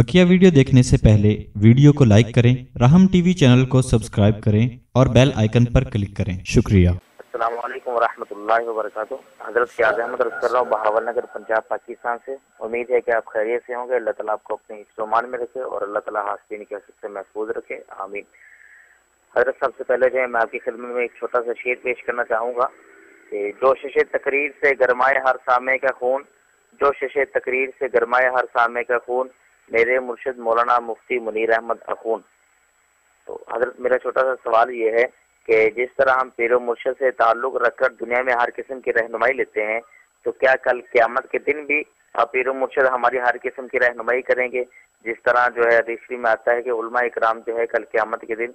बकिया video देखने से पहले वीडियो को लाइक करें, राहम टीवी चैनल को सब्सक्राइब करें और बेल आइकन पर क्लिक करें। शुक्रिया। अल्लाम हज़रत अहमद बहावल नगर, पंजाब, पाकिस्तान से। उम्मीद है कि आप खैरियत से होंगे। अल्लाह ताला आपको अपने हिस्सोमान में रखे और अल्लाह ताला हासिन की से महफूज रखे। आमीन। हज़रत साहब सबसे पहले जो है, मैं आपकी खिदमत में एक छोटा सा शेर पेश करना चाहूँगा कि शश तकरीर से गरमाए हर सामे का खून, जो शश तकरीर से गरमाए हर सामे का खून मेरे मुर्शद मौलाना मुफ्ती मुनीर अहमद अखून तो हज़रत, मेरा छोटा सा सवाल ये है कि जिस तरह हम पीर मुर्शद से ताल्लुक़ रखकर दुनिया में हर किस्म की रहनुमाई लेते हैं तो क्या कल क़्यामत के दिन भी पीर मुर्शद हमारी हर किस्म की रहनुमाई करेंगे? जिस तरह जो है रिश्वी में आता है कि उलमा इकराम जो है कल क़्यामत के दिन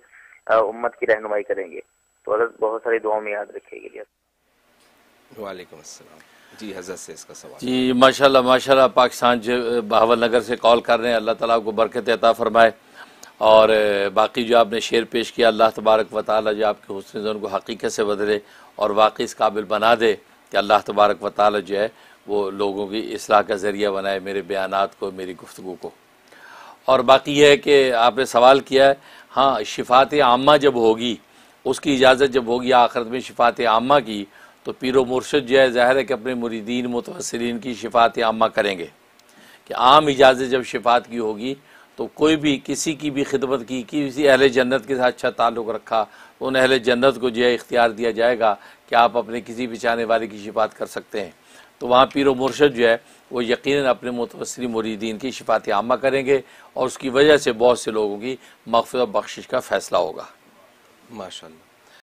उम्मत की रहनुमाई करेंगे। तो हज़रत बहुत सारी दुआओं में याद रखेगी वालेकुम जी, हज़रत से इसका सवाल। जी, माशाल्लाह माशाल्लाह, पाकिस्तान जो बहावल नगर से कॉल कर रहे हैं। अल्लाह ताला आपको बरकत अता फरमाए। और बाकी जो आपने शेर पेश किया, अल्लाह तबारक व जो आपके हुसन जन को हकीकत से बदले और वाकई इस काबिल बना दे कि अल्लाह तबारक व ताली जो है, वो लोगों की असलाह का ज़रिया बनाए मेरे बयान को, मेरी गुफ्तु को। और बाकी यह है कि आपने सवाल किया है हाँ शिफात आमा जब होगी, उसकी इजाज़त जब होगी आखिरत में शिफात आमा की तो पीर मुर्शद जो है, ज़ाहिर है कि अपने मुरीदीन मुतवसरीन की शिफात आमा करेंगे कि आम इजाज़त जब शिफात की होगी तो कोई भी किसी की भी खिदमत की, किसी अहल जन्नत के साथ अच्छा ताल्लुक़ रखा तो उन अहल जन्नत को जो है इख्तियार दिया जाएगा कि आप अपने किसी भी चाहने वाले की शिफात कर सकते हैं। तो वहाँ पीर मुर्शद जो है, वो यकीन अपने मुतवसरी मुरीदीन की शिफात आमा करेंगे और उसकी वजह से बहुत से लोगों की मगफ़रत बख्शिश का फ़ैसला होगा। माशा